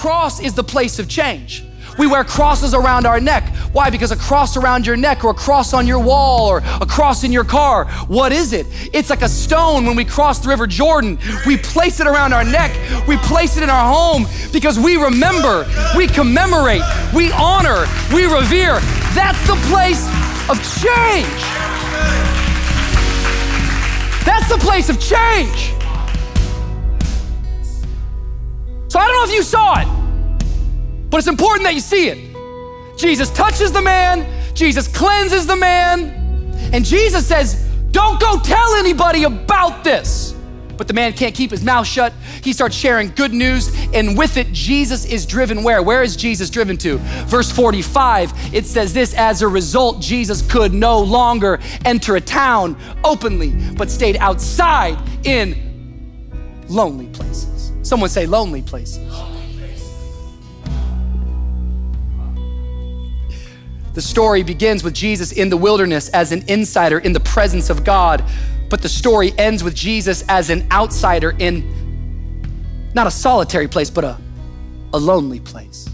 cross is the place of change. We wear crosses around our neck. Why? Because a cross around your neck or a cross on your wall or a cross in your car. What is it? It's like a stone when we cross the River Jordan. We place it around our neck, we place it in our home because we remember, we commemorate, we honor, we revere. That's the place of change. That's the place of change. So I don't know if you saw it. But it's important that you see it. Jesus touches the man, Jesus cleanses the man, and Jesus says, Don't go tell anybody about this. But the man can't keep his mouth shut. He starts sharing good news, and with it, Jesus is driven where? Where is Jesus driven to? Verse 45, it says this As a result, Jesus could no longer enter a town openly, but stayed outside in lonely places. Someone say, lonely places. The story begins with Jesus in the wilderness as an insider in the presence of God, but the story ends with Jesus as an outsider in not a solitary place, but a, a lonely place.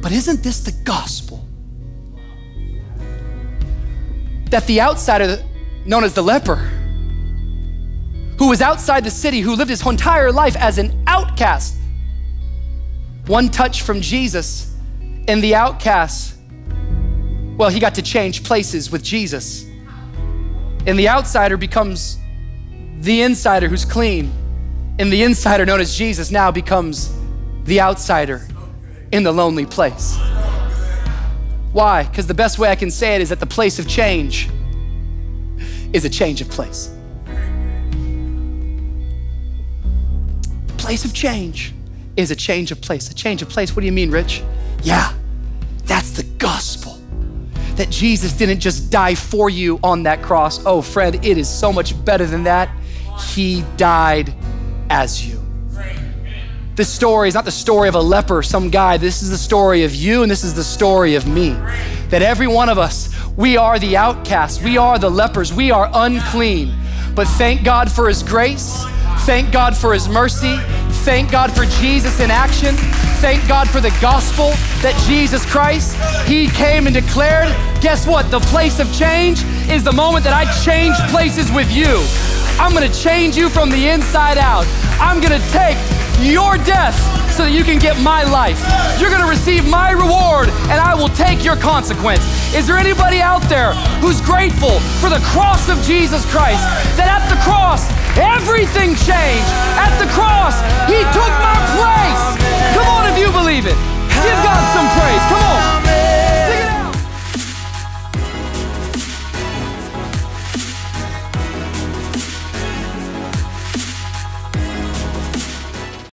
But isn't this the gospel? That the outsider, known as the leper, who was outside the city, who lived his entire life as an outcast, one touch from Jesus and the outcast, well, he got to change places with Jesus. And the outsider becomes the insider who's clean. And the insider, known as Jesus, now becomes the outsider in the lonely place. Why? Because the best way I can say it is that the place of change is a change of place. Place of change is a change of place. A change of place. What do you mean, Rich? Yeah, that's the gospel. That Jesus didn't just die for you on that cross. Oh, Fred, it is so much better than that. He died as you. This story is not the story of a leper, some guy. This is the story of you, and this is the story of me. That every one of us, we are the outcasts, we are the lepers, we are unclean. But thank God for His grace, thank God for His mercy, thank God for Jesus in action. Thank God for the gospel that Jesus Christ, He came and declared. Guess what? The place of change is the moment that I change places with you. I'm gonna change you from the inside out. I'm gonna take your death so that you can get my life. You're gonna receive my reward and I will take your consequence. Is there anybody out there who's grateful for the cross of Jesus Christ? That at the cross, everything changed. At the cross, He took my place. Come on, if you believe it.